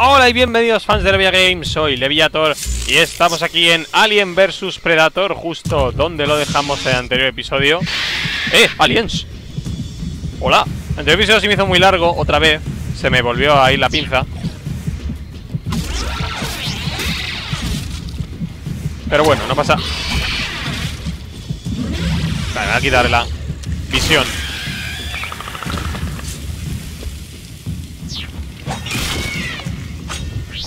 Hola y bienvenidos fans de Levia Games, soy Leviator y estamos aquí en Alien vs Predator, justo donde lo dejamos en el anterior episodio. ¡Eh! ¡Aliens! ¡Hola! El anterior episodio se me hizo muy largo, otra vez, se me volvió a ir la pinza. Pero bueno, no pasa. Vale, voy a quitarle la visión.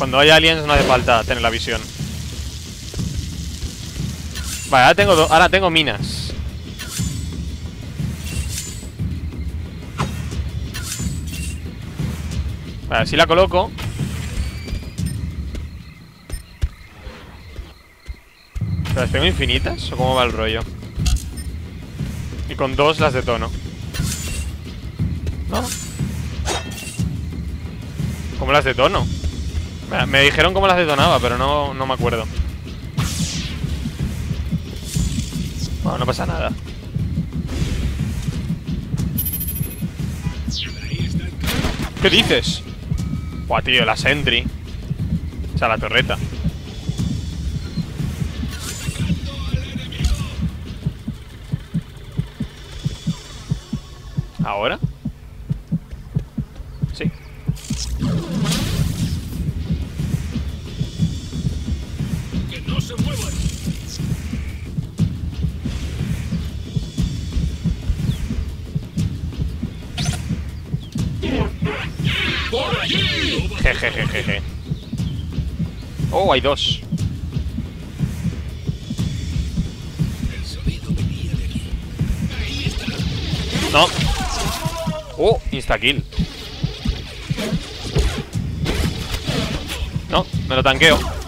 Cuando hay aliens no hace falta tener la visión. Vale, ahora tengo, ahora tengo minas. Vale, así la coloco. ¿Pero las tengo infinitas o cómo va el rollo? Y con dos las detono. ¿No? ¿Cómo las detono? Me dijeron cómo las detonaba, pero no, no me acuerdo. Bueno, no pasa nada. ¿Qué dices? Buah, tío, la sentry. O sea, la torreta. ¿Ahora? Allí! Jejejejeje. Oh, hay dos. No. Oh, insta-kill. No, me lo tanqueo.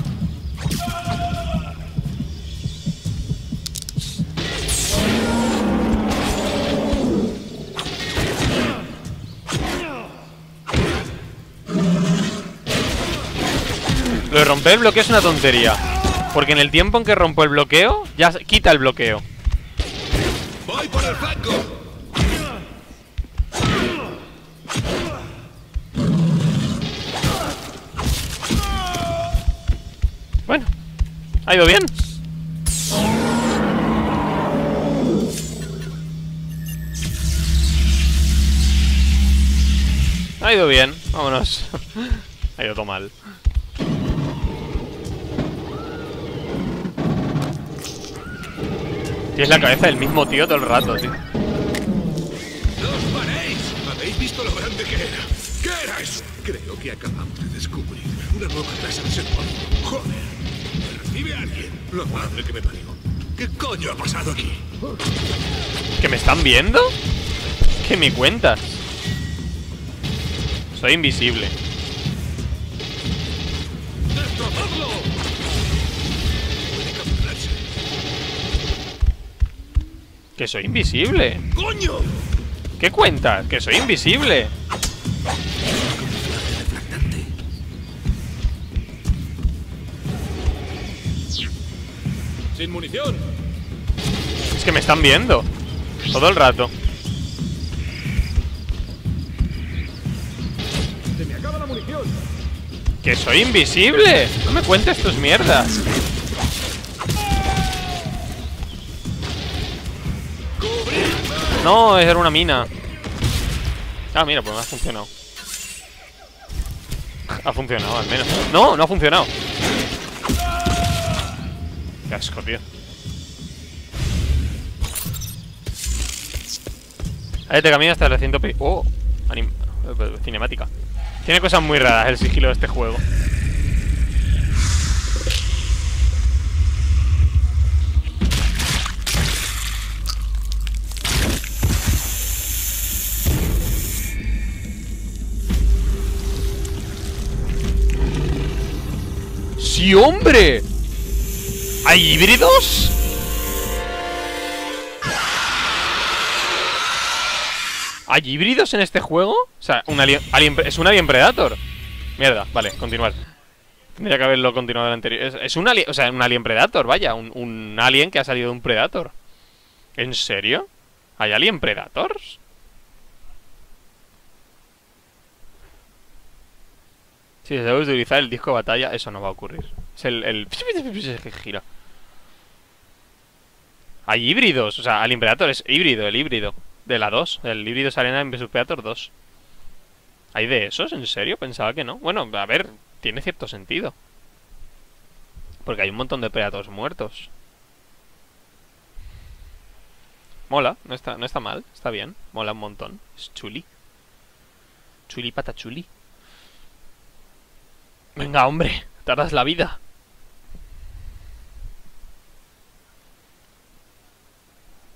Lo de romper el bloqueo es una tontería. Porque en el tiempo en que rompo el bloqueo, ya se- quita el bloqueo. ¡Voy por el flanco! Bueno, ha ido bien. Ha ido bien, vámonos. ha ido todo mal. Tienes la cabeza del mismo tío todo el rato, tío. ¡No os paréis! ¿Habéis visto lo grande que era? ¿Qué era eso? Creo que acabamos de descubrir una nueva clase de ser. ¡Joder! ¿Me recibe alguien? Lo madre que me parió. ¿Qué coño ha pasado aquí? ¿Que me están viendo? ¿Qué me cuentas? Soy invisible. ¿Que soy invisible? ¡Coño! ¿Qué cuentas? ¡Que soy invisible! ¡Sin munición! Es que me están viendo. Todo el rato. ¡Se me acaba la munición! ¡Que soy invisible! No me cuentes tus mierdas. No, era una mina. Ah, mira, pues me ha funcionado. Ha funcionado, al menos. No, no ha funcionado. Qué asco, tío. Ahí te camino hasta el recinto Oh, anim- eh, cinemática. Tiene cosas muy raras el sigilo de este juego. ¡Sí, hombre! ¿Hay híbridos? ¿Hay híbridos en este juego? O sea, un alien, es un Alien Predator. Mierda, vale, continuar. Tendría que haberlo continuado el anterior. Es, es un alien, o sea, un Alien Predator, vaya, un, un alien que ha salido de un Predator. ¿En serio? ¿Hay Alien Predators? Si se debe utilizar el disco de batalla, eso no va a ocurrir. Es el, el que gira. Hay híbridos, o sea, al Imperator es híbrido, el híbrido. De la 2, el híbrido es Arena en Predator 2. ¿Hay de esos? ¿En serio? Pensaba que no. Bueno, a ver, tiene cierto sentido. Porque hay un montón de Predators muertos. Mola, no está, no está mal, está bien. Mola un montón. Es chuli. Chuli pata chuli. Venga, hombre, tardas la vida.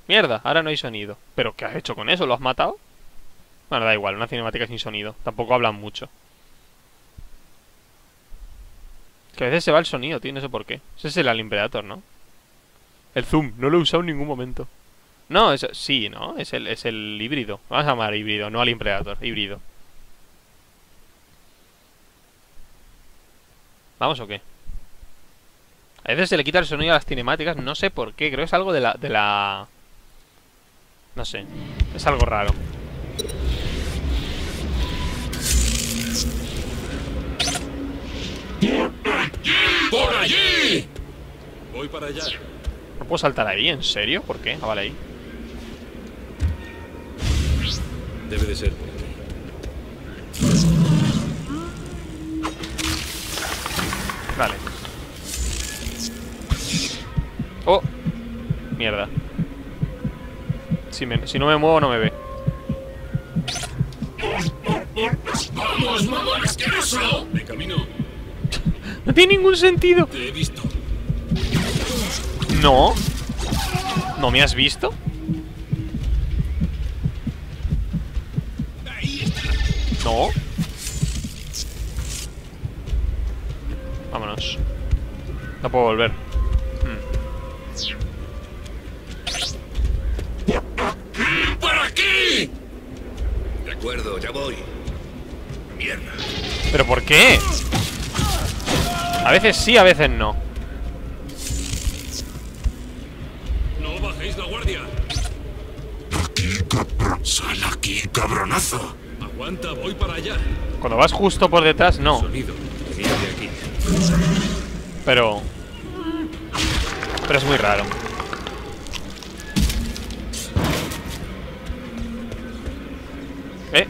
Mierda, ahora no hay sonido. ¿Pero qué has hecho con eso? ¿Lo has matado? Bueno, da igual, una cinemática sin sonido. Tampoco hablan mucho. Que a veces se va el sonido, tío, no sé por qué. Ese es el Alien Predator, ¿no? El zoom, no lo he usado en ningún momento. No, es, sí, ¿no? Es el, es el híbrido. Vamos a llamar híbrido, no Alien Predator, híbrido. ¿Vamos o qué? A veces se le quita el sonido a las cinemáticas, no sé por qué, creo que es algo de la... De la... No sé, es algo raro. ¡Por allí! Voy para allá. ¿No puedo saltar ahí? ¿En serio? ¿Por qué? Ah, vale, ahí. Debe de ser. Vale. Oh. Mierda. Si, me- si no me muevo, no me ve. ¡Vamos, mamón asqueroso! De camino, No tiene ningún sentido. te he visto. No. ¿No me has visto? No. No puedo volver. Hmm. ¡Por aquí! De acuerdo, ya voy. Mierda. ¿Pero por qué? A veces sí, a veces no. No bajéis la guardia. Aquí, cabrón. Sal aquí, cabronazo. Aguanta, voy para allá. Cuando vas justo por detrás, no. Sonido. Viene de aquí. Pero... Pero es muy raro. ¿Eh?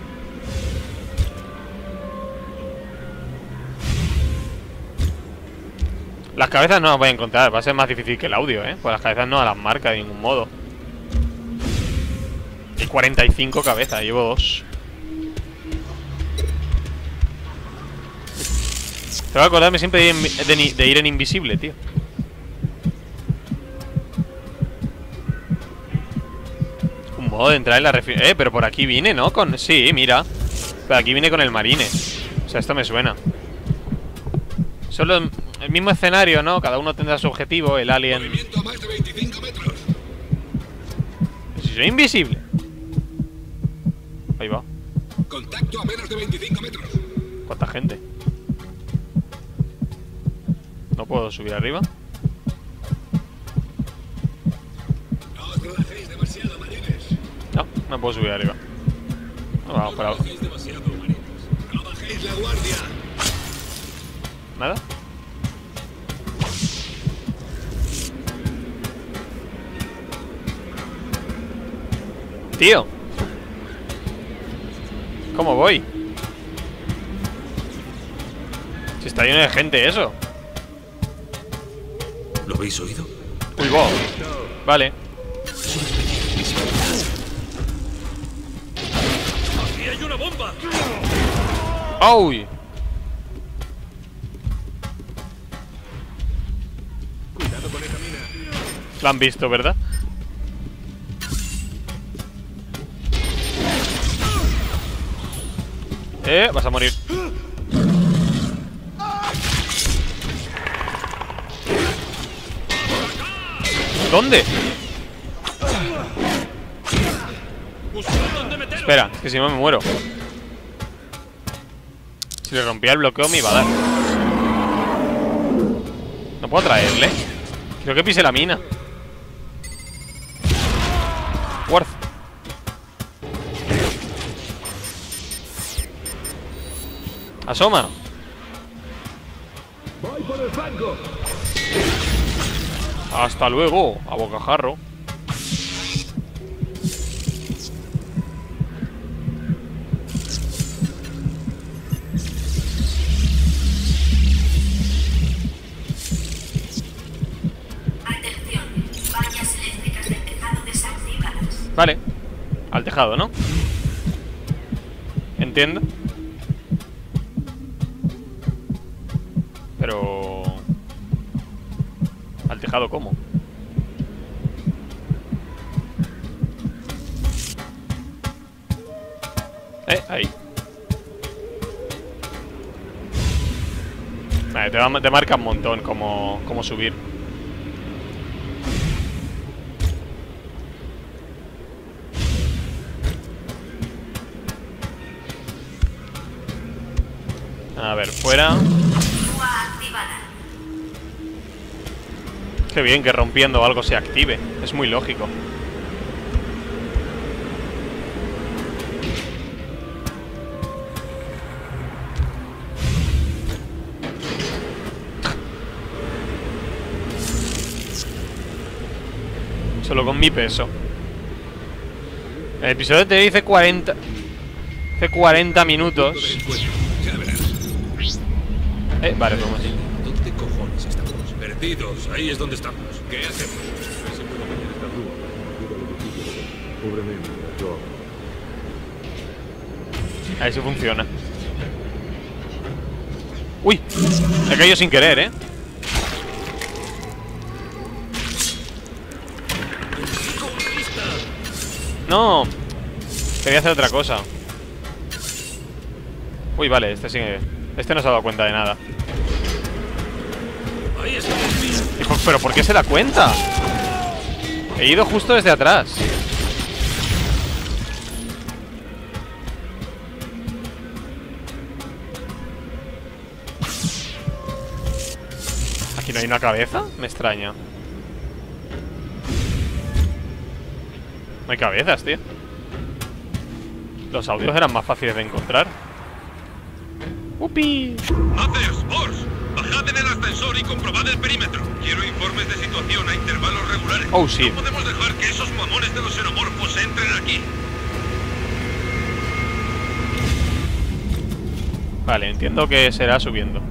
Las cabezas no las voy a encontrar, va a ser más difícil que el audio, ¿eh? Pues las cabezas no las marca de ningún modo. Hay 45 cabezas, llevo dos. Tengo que acordarme siempre de ir en invisible, tío. Modo de entrar en la refi... Eh, pero por aquí vine, ¿no? Con... Sí, mira. Pero aquí vine con el marine. O sea, esto me suena. Solo el mismo escenario, ¿no? Cada uno tendrá su objetivo. El alien... Movimiento a más de 25 metros. Si soy invisible. Ahí va. Contacto a menos de 25 metros. ¿Cuánta gente? No puedo subir arriba. No, puedo subir arriba. No, vamos para abajo. relajéis demasiado, marines. No bajéis la guardia. ¿Nada? Tío. ¿Cómo voy? Si está lleno de gente eso. ¿Lo habéis oído? Uy, wow. Vale. ¡Uy! Cuidado con esa mina. Lo han visto, ¿verdad? Eh, vas a morir. ¿Dónde? Espera, es que si no me muero. Le rompía el bloqueo me iba a dar. No puedo traerle. Creo que pise la mina. Worth. Asoma. Hasta luego, a bocajarro. Vale. Al tejado, ¿no? Entiendo. Pero... ¿Al tejado cómo? Eh, ahí. Vale, te, va- te marca un montón cómo, cómo subir. Fuera. Qué bien que rompiendo algo se active. Es muy lógico. Solo con mi peso. El episodio te dice 40... Hace 40 minutos. Eh, vale, vamos así. ¿Dónde cojones estamos? Perdidos, ahí es donde estamos. ¿Qué hacemos? A ver si funciona. Uy, he caído sin querer, ¿eh? No, quería hacer otra cosa. Uy, vale, este sí que... Este no se ha dado cuenta de nada. ¿Pero por qué se da cuenta? He ido justo desde atrás. ¿Aquí no hay una cabeza? Me extraña. No hay cabezas, tío. Los audios eran más fáciles de encontrar. ¡Upi! Haces, ascensor y comprobad el perímetro. Quiero informes de situación a intervalos regulares. Oh, sí. No podemos dejar que esos mamones de los xenomorfos entren aquí. Vale, entiendo que será subiendo.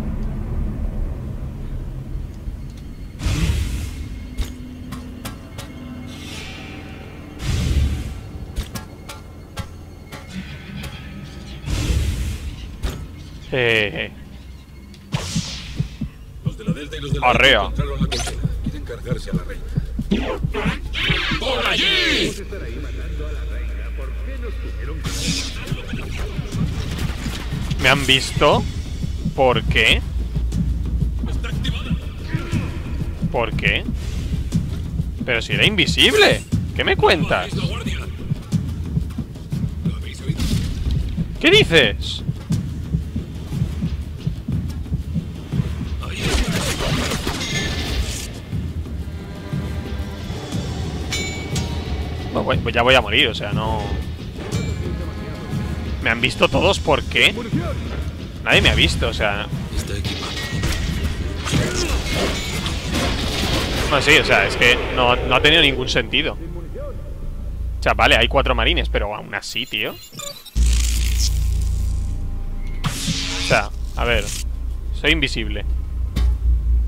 Eh, eh. Los de la Delta y los de la Arrea. Delta encontraron la colmena. Quieren cargarse a la reina. ¡Por allí! ¿Me han visto? ¿Por qué? ¿Por qué? Pero si era invisible. ¿Qué me cuentas? ¿Qué dices? Bueno, pues- pues ya voy a morir, o sea, no... ¿Me han visto todos? ¿Por qué? Nadie me ha visto, o sea... Está equipado. No, sí, o sea, es que no, no ha tenido ningún sentido. O sea, vale, hay cuatro marines, pero aún así, tío. O sea, a ver... Soy invisible.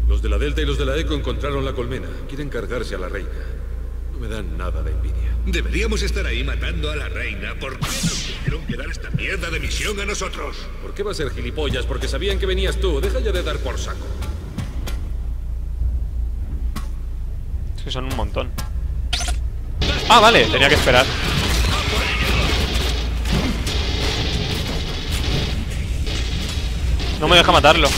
Los de la Delta y los de la Eco encontraron la colmena. Quieren cargarse a la reina. Dan nada de envidia. Deberíamos estar ahí matando a la reina. ¿Por qué nos tuvieron que dar esta mierda de misión a nosotros? ¿Por qué va a ser gilipollas? Porque sabían que venías tú. Deja ya de dar por saco. Es que son un montón. Ah, vale, tenía que esperar. No me deja matarlo.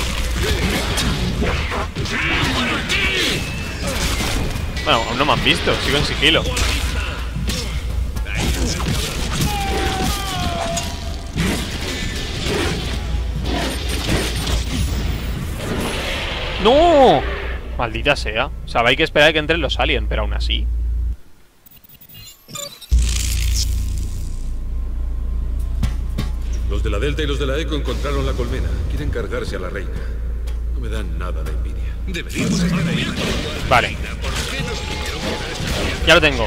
Bueno, aún no me han visto, sigo en sigilo. ¡No! Maldita sea. O sea, hay que esperar a que entren los aliens, pero aún así. Los de la Delta y los de la Eco encontraron la colmena. Quieren cargarse a la reina. No me dan nada de envidia. Deberíamos estar ahí Vale. Ya lo tengo.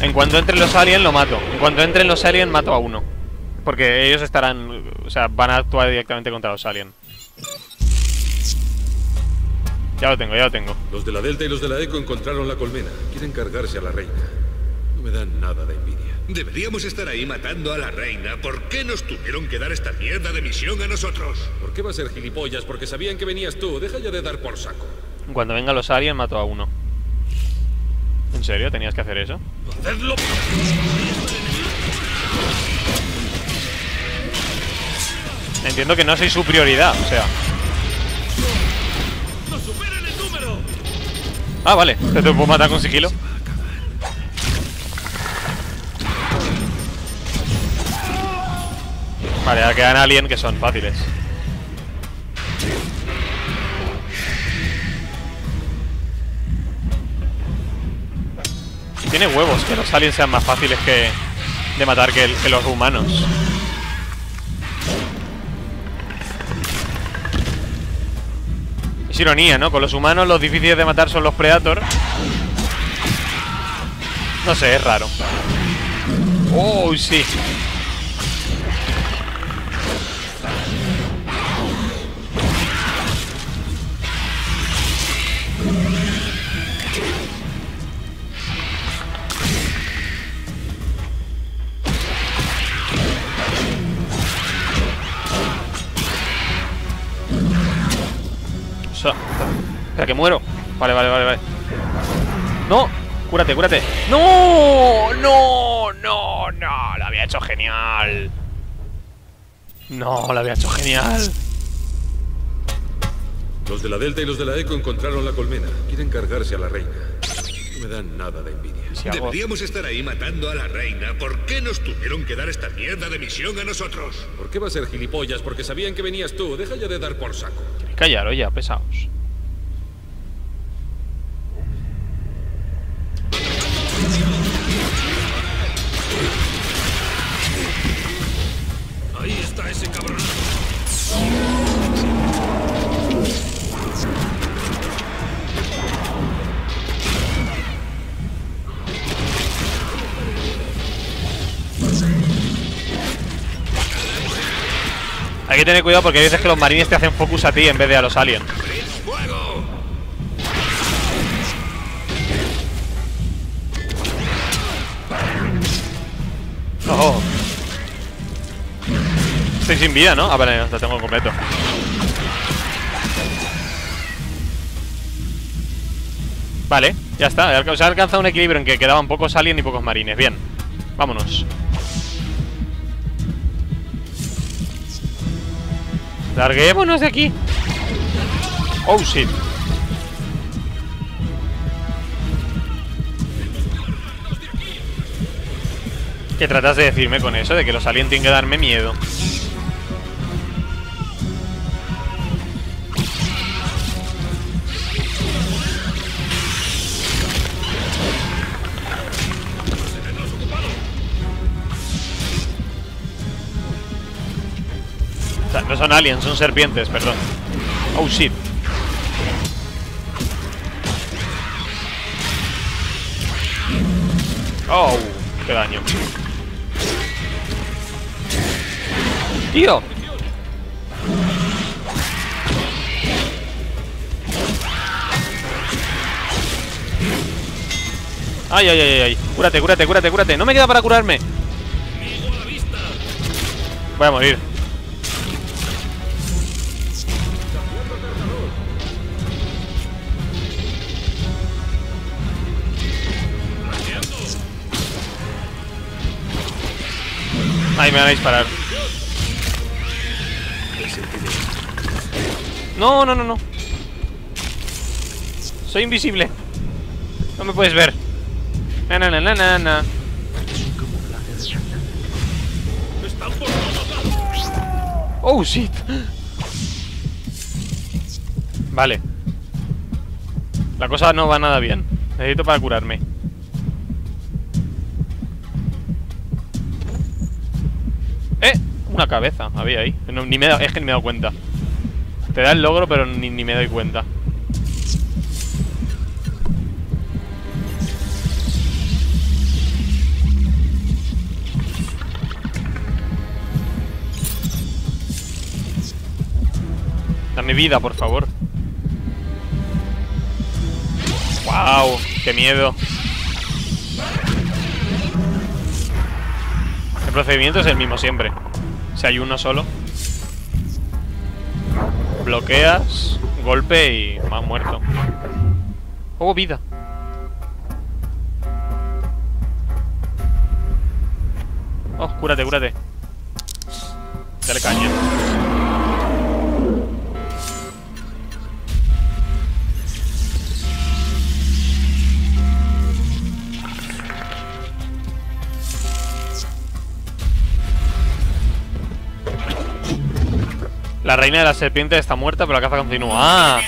En cuanto entren los aliens, lo mato. En cuanto entren los aliens, mato a uno. Porque ellos estarán. O sea, van a actuar directamente contra los aliens. Ya lo tengo, ya lo tengo. Los de la Delta y los de la Eco encontraron la colmena. Quieren cargarse a la reina. No me dan nada de envidia. Deberíamos estar ahí matando a la reina. ¿Por qué nos tuvieron que dar esta mierda de misión a nosotros? ¿Por qué va a ser gilipollas? Porque sabían que venías tú. Deja ya de dar por saco. En cuanto vengan los aliens, mato a uno. ¿En serio? ¿Tenías que hacer eso? ¡Hacedlo! Entiendo que no soy su prioridad, o sea. ¡Nos superan el número! Ah, vale. ¿Te puedo matar con sigilo? Vale, ahora quedan alien que son fáciles. Tiene huevos que los aliens sean más fáciles que de matar que, los humanos. Es ironía, ¿no? Con los humanos los difíciles de matar son los Predator. No sé, es raro. Oh, sí. Que muero. Vale, vale, vale, vale. No, cúrate, cúrate. No, no, no, no. Lo había hecho genial. No, lo había hecho genial. Los de la Delta y los de la Eco encontraron la colmena. Quieren cargarse a la reina. No me dan nada de envidia. Si hago- Deberíamos estar ahí matando a la reina. ¿Por qué nos tuvieron que dar esta mierda de misión a nosotros? ¿Por qué va a ser gilipollas? Porque sabían que venías tú. Deja ya de dar por saco. Callaros ya, pesados. Tener cuidado porque hay veces que los marines te hacen focus a ti en vez de a los aliens. Oh. Estoy sin vida, ¿no? Ah, vale, lo tengo completo. Vale, ya está. Se ha alcanzado un equilibrio en que quedaban pocos aliens y pocos marines. Bien, vámonos. Larguémonos de aquí. Oh, shit. ¿Qué tratas de decirme con eso? De que los aliens tienen que darme miedo. Son aliens, son serpientes, perdón. Oh shit. Oh, qué daño. Tío. Ay, ay, ay, ay. Cúrate, cúrate, cúrate, cúrate. No me queda para curarme. Voy a morir. Ahí me van a disparar. No, no, no, no. Soy invisible. No me puedes ver. Na, na, na. Oh, shit. Vale. La cosa no va nada bien. Necesito para curarme. ¡Eh! Una cabeza había ahí. Ni me dado- es que ni me he dado cuenta. Te da el logro, pero ni, ni me doy cuenta. Dame vida, por favor. ¡Wow! ¡Qué miedo! El procedimiento es el mismo siempre. Si hay uno solo. Bloqueas, golpe y más muerto. Oh, vida. Oh, cúrate, cúrate. La reina de la serpiente está muerta, pero la caza continúa. Ah,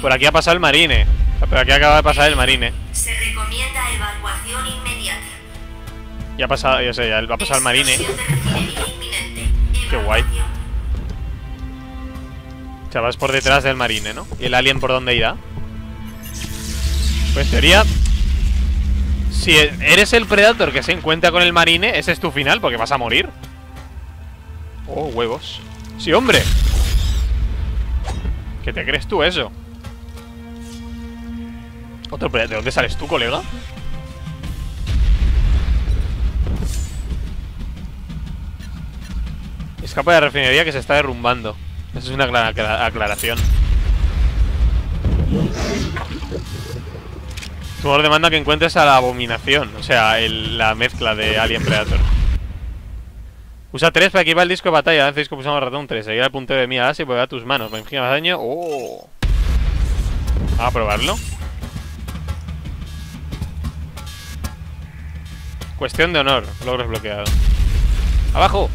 por aquí ha pasado el marine. Por aquí acaba de pasar el marine. Se recomienda evacuación inmediata. Ya ha pasado, yo sé, ya va a pasar el marine. Qué guay. Evacuación. Chavas por detrás del marine, ¿no? ¿Y el alien por dónde irá? Pues en teoría Si eres el Predator que se encuentra con el marine Ese es tu final, porque vas a morir Oh, huevos Sí, hombre ¿Qué te crees tú eso? Otro ¿de dónde sales tú, colega? Escapa de refinería que se está derrumbando Esa es una aclara- aclara- aclaración Tu demanda que encuentres a la abominación O sea, la mezcla de Alien Predator Usa 3 para equipar el disco de batalla. Vence disco pulsamos ratón 3 Seguir el puntero de mira así puede a tus manos. Me inflige más daño. Oh. A probarlo. Cuestión de honor. Logro desbloqueado ¡Abajo!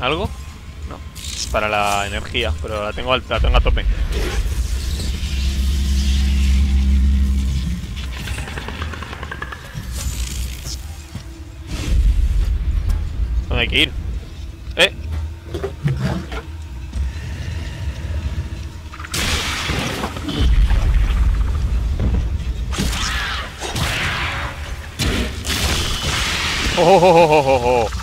¿Algo? Para la energía, pero la tengo, al- la tengo a tope. ¿Dónde hay que ir? ¡Eh! ¡Oh, oh, oh, oh, oh,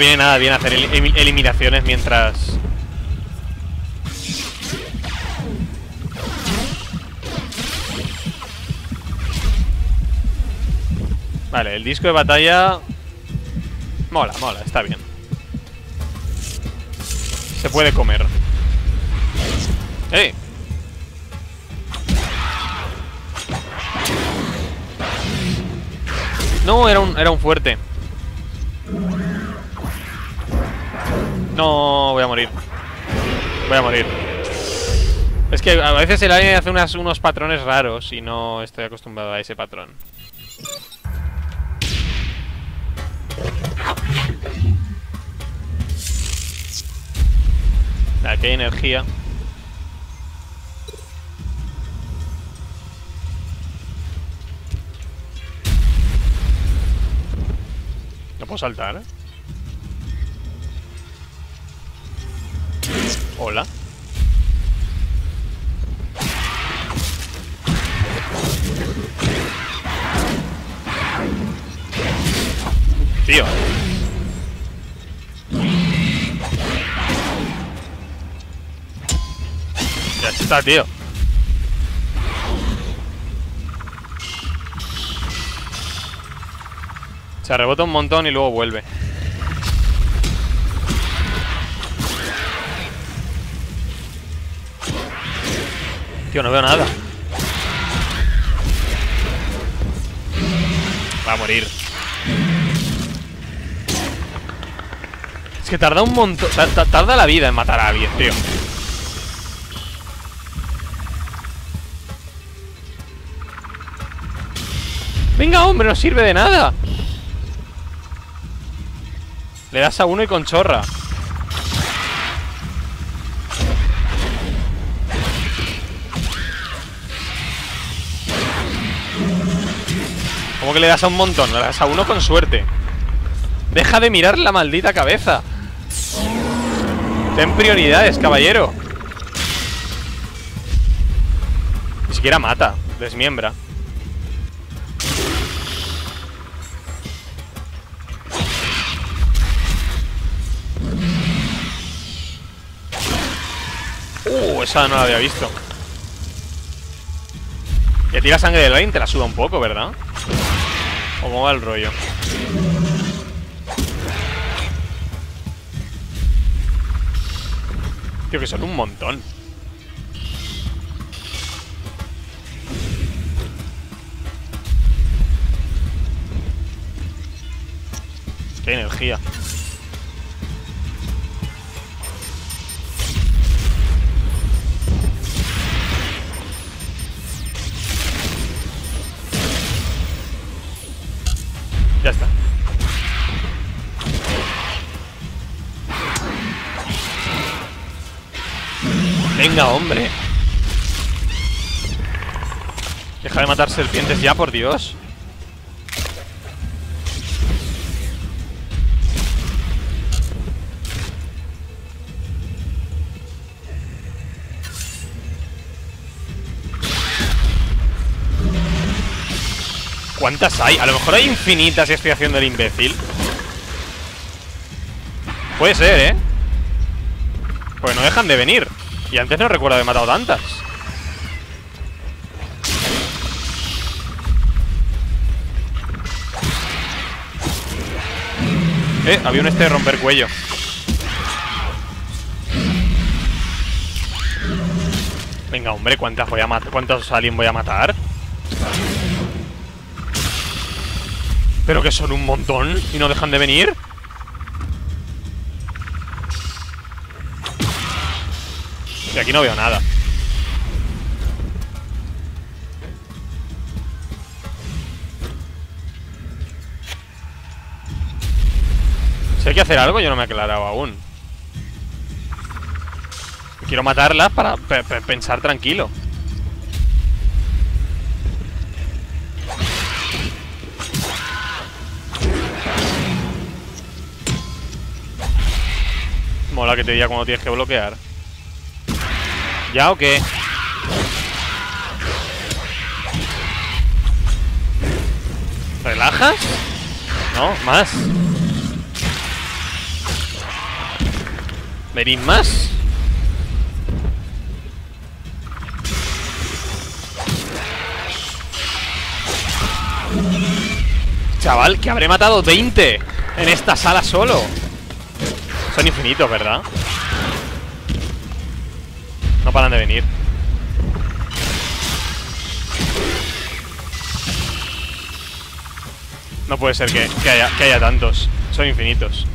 viene nada bien hacer el- elim- eliminaciones mientras... Vale, el disco de batalla... Mola, mola, está bien. Se puede comer. ¡Eh! No, era un, era un fuerte. No, voy a morir. Voy a morir. Es que a veces el alien hace unos patrones raros y no estoy acostumbrado a ese patrón. Aquí hay energía. No puedo saltar, ¿eh? Hola. Tío. Ya está, tío. Se rebota un montón y luego vuelve. Tío, no veo nada. Va a morir. Es que tarda un montón. ta- ta- Tarda la vida en matar a alguien, tío. Venga, hombre, no sirve de nada. Le das a uno y con chorra. ¿Cómo que le das a un montón? Le das a uno con suerte. Deja de mirar la maldita cabeza. Ten prioridades, caballero. Ni siquiera mata, desmiembra. Uh, esa no la había visto. Que tira sangre del Line te la suda un poco, ¿verdad? ¿O cómo va el rollo? Tío, que son un montón. Qué energía. Hombre. Deja de matar serpientes ya, por Dios. ¿Cuántas hay? A lo mejor hay infinitas y estoy haciendo el imbécil. Puede ser, ¿eh? Pues no dejan de venir. Y antes no recuerdo haber matado tantas. Eh, había un este de romper cuello. Venga, hombre, ¿cuántas voy a matar? ¿Cuántos aliens voy a matar? Pero que son un montón y no dejan de venir. Aquí no veo nada. Si hay que hacer algo, yo no me he aclarado aún. Quiero matarlas para pe- pe- pensar tranquilo. Mola que te diga cuando tienes que bloquear. ¿Ya o qué? ¿Relajas? No, más. ¿Venid más? Chaval, que habré matado 20 en esta sala solo. Son infinitos, ¿verdad? No paran de venir. No puede ser que, que haya, que haya tantos. Son infinitos.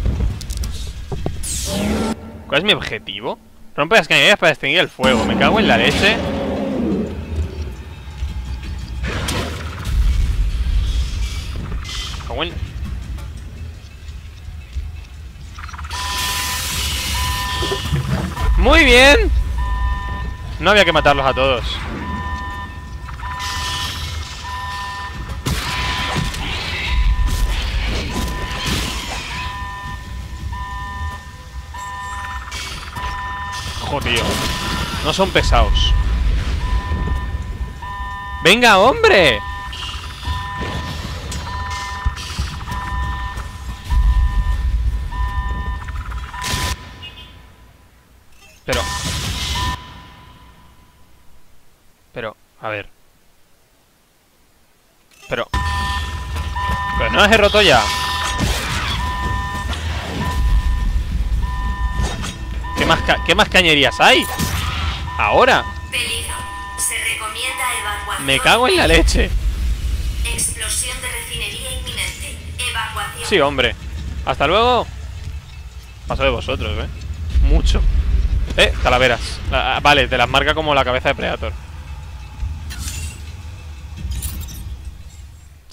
¿Cuál es mi objetivo? Rompe las cañerías para extinguir el fuego. Me cago en la leche. Cago en- Muy bien. No había que matarlos a todos. Joder. No son pesados. ¡Venga, hombre! A ver. Pero... Pero no las he roto ya. ¿Qué más, ca- ¿Qué más cañerías hay? Ahora. Peligro. Se recomienda evacuación. Me cago en la leche. Explosión de refinería inminente. Evacuación. Sí, hombre. Hasta luego. Paso de vosotros, ¿eh? Mucho. Eh, calaveras. Ah, vale, te las marca como la cabeza de Predator.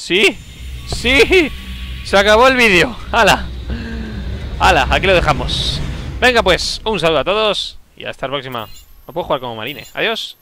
¡Sí! ¡Sí! Se acabó el vídeo. ¡Hala! ¡Hala! Aquí lo dejamos. Venga pues, un saludo a todos y hasta la próxima. No puedo jugar como marine. Adiós.